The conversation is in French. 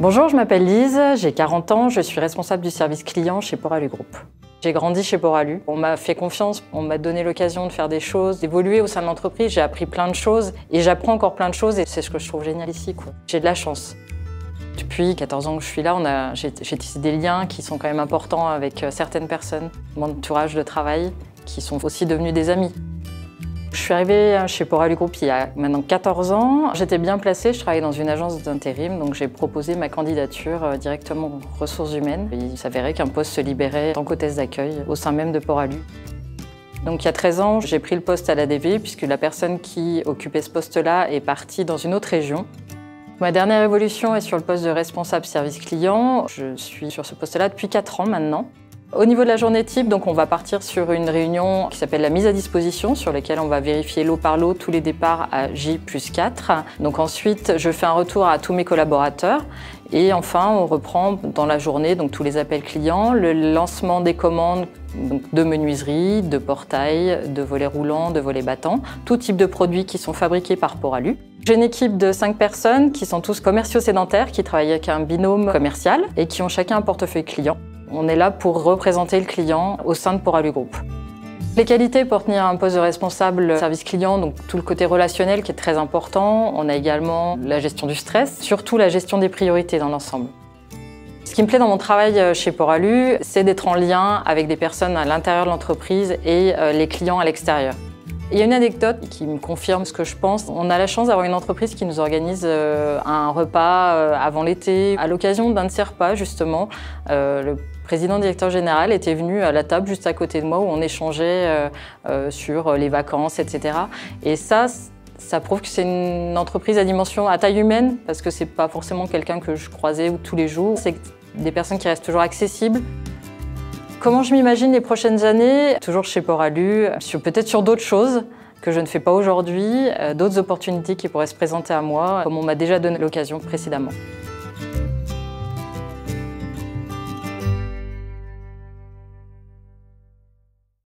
Bonjour, je m'appelle Lise, j'ai 40 ans, je suis responsable du service client chez Poralu Group. J'ai grandi chez Poralu, on m'a fait confiance, on m'a donné l'occasion de faire des choses, d'évoluer au sein de l'entreprise, j'ai appris plein de choses et j'apprends encore plein de choses et c'est ce que je trouve génial ici. J'ai de la chance. Depuis 14 ans que je suis là, j'ai tissé des liens qui sont quand même importants avec euh, certaines personnes, mon entourage de travail, qui sont aussi devenus des amis. Je suis arrivée chez Poralu Group il y a maintenant 14 ans. J'étais bien placée, je travaillais dans une agence d'intérim, donc j'ai proposé ma candidature euh, directement aux ressources humaines. Il s'avérait qu'un poste se libérait en qu'hôtesse d'accueil au sein même de Poralu. Donc il y a 13 ans, j'ai pris le poste à l'ADV puisque la personne qui occupait ce poste-là est partie dans une autre région. Ma dernière évolution est sur le poste de responsable service client. Je suis sur ce poste-là depuis 4 ans maintenant. Au niveau de la journée type, donc on va partir sur une réunion qui s'appelle la mise à disposition, sur laquelle on va vérifier lot par lot tous les départs à J plus 4. Donc ensuite, je fais un retour à tous mes collaborateurs. Et enfin, on reprend dans la journée donc tous les appels clients, le lancement des commandes de menuiserie, de portail, de volets roulants, de volets battants, tout type de produits qui sont fabriqués par Poralu. J'ai une équipe de 5 personnes qui sont tous commerciaux sédentaires, qui travaillent avec un binôme commercial et qui ont chacun un portefeuille client. On est là pour représenter le client au sein de Poralu Group. Les qualités pour tenir un poste de responsable service client, donc tout le côté relationnel qui est très important. On a également la gestion du stress, surtout la gestion des priorités dans l'ensemble. Ce qui me plaît dans mon travail euh, chez Poralu, c'est d'être en lien avec des personnes à l'intérieur de l'entreprise et euh, les clients à l'extérieur. Il y a une anecdote qui me confirme ce que je pense. On a la chance d'avoir une entreprise qui nous organise euh, un repas avant l'été. À l'occasion d'un de ces repas, justement, le président directeur général était venu à la table juste à côté de moi où on échangeait euh, euh, sur les vacances, etc. Et ça, ça prouve que c'est une entreprise à dimension à taille humaine parce que c'est pas forcément quelqu'un que je croisais tous les jours. C'est des personnes qui restent toujours accessibles. Comment je m'imagine les prochaines années? Toujours chez Poralu, peut-être sur d'autres choses que je ne fais pas aujourd'hui, euh, d'autres opportunités qui pourraient se présenter à moi, comme on m'a déjà donné l'occasion précédemment.